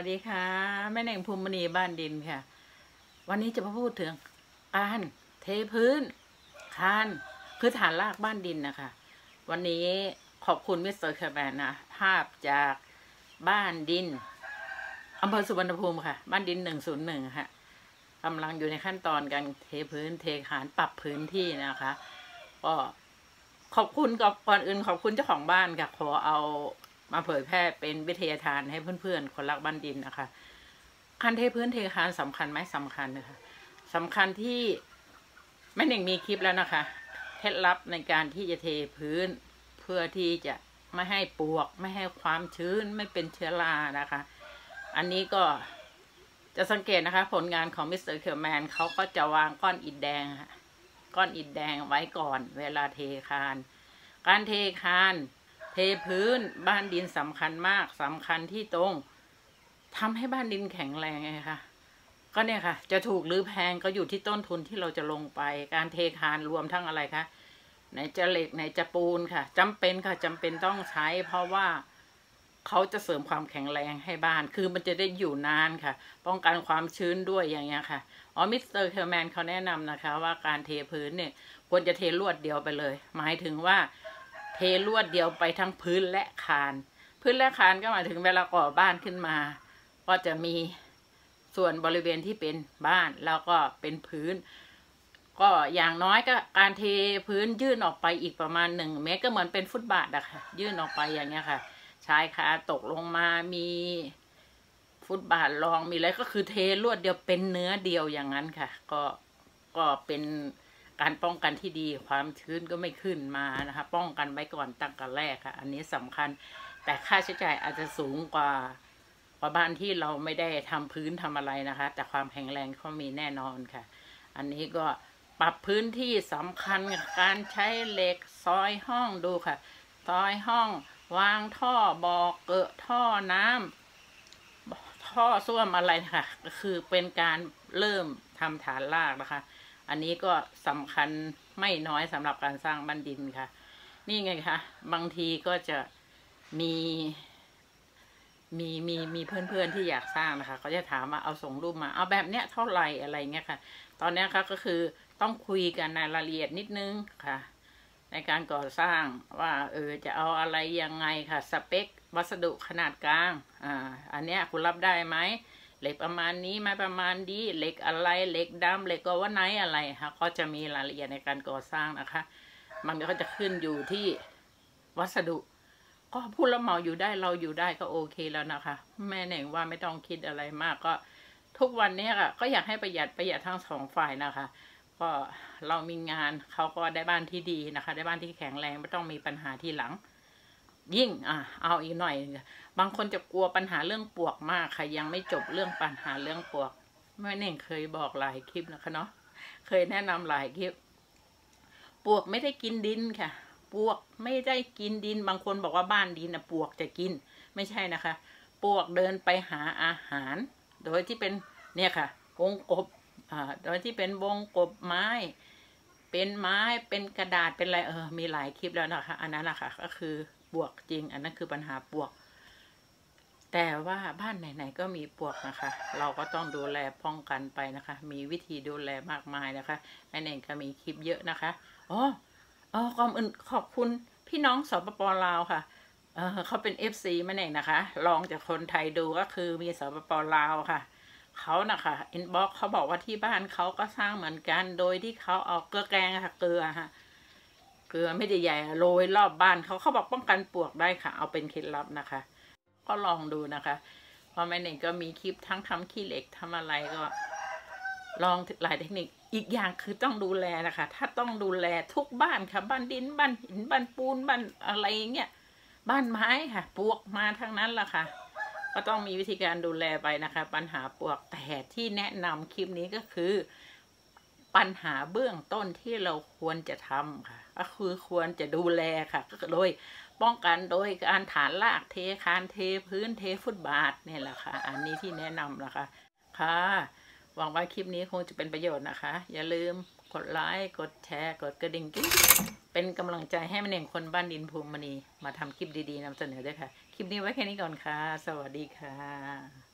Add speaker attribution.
Speaker 1: วัสดีค่ะ แม่เน่งภูมิมณีบ้านดินค่ะ วันนี้จะมาพูดถึงการเทพื้นคานคือฐานรากบ้านดินนะคะ วันนี้ขอบคุณมิสเตอร์ Clayman นะ ภาพจากบ้านดินอำเภอสุวรรณภูมิค่ะ บ้านดินหนึ่งศูนย์หนึ่งค่ะกำลังอยู่ในขั้นตอนการเทพื้นเทคานปรับพื้นที่นะคะก็ขอบคุณก่อนอื่นขอบคุณเจ้าของบ้านค่ะขอเอา มาเผยแพร่เป็นวิทยาทานให้เพื่อนๆ คนรักบ้านดินนะคะ การเทพื้นเทคานสำคัญไหมสำคัญนะคะสำคัญที่แม่เน่งมีคลิปแล้วนะคะเคล็ดลับในการที่จะเทพื้น เพื่อที่จะไม่ให้ปลวก ไม่ให้ความชื้นไม่เป็นเชื้อรานะคะ อันนี้ก็จะสังเกตนะคะ ผลงานของมิสเตอร์ Clayman เขาก็จะวางก้อนอิฐแดงก้อนอิฐแดงไว้ก่อน เวลาเทคาน การเทคาน ทพื้นบ้านดินสำคัญมากสำคัญที่ตรงทำให้บ้านดินแข็งแรงไงคะก็เนี่ยค่ะ จะถูกหรือแพงก็อยู่ที่ต้นทุนที่เราจะลงไป การเทคานรวมทั้งอะไรคะไหนจะเหล็กไหนจะปูนค่ะจำเป็นค่ะจำเป็นต้องใช้ เพราะว่าเขาจะเสริมความแข็งแรงให้บ้าน คือมันจะได้อยู่นานค่ะ ป้องกันความชื้นด้วยอย่างเงี้ยค่ะอ๋อมิสเตอร์ Clayman เขาแนะนำนะคะ ว่าการเทพื้นเนี่ยควรจะเทรวดเดียวไปเลย หมายถึงว่า เทรวดเดียวไปทั้งพื้นและคาน พื้นและคานก็หมายถึงเวลาก่อบ้านขึ้นมา ก็จะมีส่วนบริเวณที่เป็นบ้านแล้วก็เป็นพื้น ก็อย่างน้อยก็การเทพื้นยื่นออกไปอีกประมาณหนึ่งเมตรก็เหมือนเป็นฟุตบาทอะค่ะยื่นออกไปอย่างเงี้ยค่ะชายคาตกลงมามีฟุตบาทรองมีอะไรก็คือเทลวดเดียวเป็นเนื้อเดียวอย่างนั้นค่ะ ก็ก็เป็น การป้องกันที่ดีความชื้นก็ไม่ขึ้นมานะคะ ป้องกันไว้ก่อนตั้งแต่แรกค่ะ อันนี้สำคัญ แต่ค่าใช้จ่ายอาจจะสูงกว่ากว่าบ้านที่เราไม่ได้ทำพื้นทำอะไรนะคะ แต่ความแข็งแรงเขามีแน่นอนค่ะ อันนี้ก็ปรับพื้นที่สำคัญการใช้เหล็กซอยห้องดูค่ะ ซอยห้องวางท่อบอกเกอะท่อน้ำท่อส้วมอะไรค่ะก็คือเป็นการเริ่มทำฐานรากนะคะ อันนี้ก็สำคัญไม่น้อยสำหรับการสร้างบันดินค่ะ นี่ไงคะบางทีก็จะมีมีมีมีเพื่อนๆที่อยากสร้างนะคะเขาจะถามว่าเอาส่งรูปมาเอาแบบเนี้ยเท่าไหร่อะไรเงี้ยค่ะ ตอนนี้ค่ะก็คือต้องคุยกันในรายละเอียดนิดนึงค่ะ ในการก่อสร้างว่าเออจะเอาอะไรยังไงค่ะ สเปค วัสดุขนาดกลางอ่าอันเนี้ยคุณรับได้ไหม เหล็กประมาณนี้ไม้ประมาณนี้เหล็กอะไรเหล็กดำเหล็กกว่าไนอะไรคะก็จะมีรายละเอียดในการก่อสร้างนะคะ มันก็จะขึ้นอยู่ที่วัสดุ ก็พูดแล้วเหมาอยู่ได้เราอยู่ได้ก็โอเคแล้วนะคะ แม่เน่งว่าไม่ต้องคิดอะไรมากก็ทุกวันนี้อะก็อยากให้ประหยัดประหยัดทั้งสองฝ่ายนะคะ ก็เรามีงานเขาก็ได้บ้านที่ดีนะคะ ได้บ้านที่แข็งแรงไม่ต้องมีปัญหาที่หลัง ยิ่งอะเอาอีกหน่อย บางคนจะกลัวปัญหาเรื่องปวกมากค่ะยังไม่จบเรื่องปัญหาเรื่องปวกแม่เน่งเคยบอกหลายคลิปนะคะเนาะเคยแนะนำหลายคลิป ปวกไม่ได้กินดินค่ะ ปวกไม่ได้กินดิน บางคนบอกว่าบ้านดินนะปวกจะกิน ไม่ใช่นะคะ ปวกเดินไปหาอาหาร โดยที่เป็นเนี่ยค่ะวงกบอ่าโดยที่เป็นวงกบไม้ เป็นไม้เป็นกระดาษเป็นอะไรเออมีหลายคลิปแล้วนะคะ อันนั้นแหละค่ะก็คือ ปวกจริง อันนั้นคือปัญหาปวก แต่ว่าบ้านไหนๆก็มีปวกนะคะ เราก็ต้องดูแลป้องกันไปนะคะ มีวิธีดูแลมากมายนะคะแม่เองก็มีคลิปเยอะนะคะอ๋ออ๋อก่อนอื่นขอบคุณพี่น้องสปป.ลาวค่ะเออเขาเป็น FC แม่เองนะคะ รองจากคนไทยดูก็คือมีสปป.ลาวค่ะ เขานะคะ inbox เขาบอกว่าที่บ้านเขาก็สร้างเหมือนกัน โดยที่เขาเอาเกลือแกงค่ะเกลือค่ะ เกลือไม่ได้ใหญ่โรยรอบบ้านเขาเขาบอกป้องกันปลวกได้ค่ะ เอาเป็นเคล็ดลับนะคะ ก็ลองดูนะคะ เพราะแม่เน่งก็มีคลิปทั้งทำขี้เหล็กทำอะไรก็ ลองหลายเทคนิคอีกอย่างคือต้องดูแลนะคะ ถ้าต้องดูแลทุกบ้านค่ะ บ้านดินบ้านหินบ้านปูนบ้านอะไรเงี้ยบ้านไม้ค่ะ ปวกมาทั้งนั้นละค่ะ ก็ต้องมีวิธีการดูแลไปนะคะ ปัญหาปวกแต่ที่แนะนำคลิปนี้ก็คือ ปัญหาเบื้องต้นที่เราควรจะทำค่ะ ก็คือควรจะดูแลค่ะก็โดยป้องกันโดยการฐานลากเทคานเทพื้นเทฟุตบาทนี่แหละค่ะ อันนี้ที่แนะนำนะคะค่ะ หวังว่าคลิปนี้คงจะเป็นประโยชน์นะคะ อย่าลืมกดไลค์กดแชร์ กดกระดิ่งกิ๊งเป็นกำลังใจให้มันเองคนบ้านดินภูมิมณีมาทำคลิปดีๆนำเสนอด้วยค่ะ คลิปนี้ไว้แค่นี้ก่อนค่ะ สวัสดีค่ะ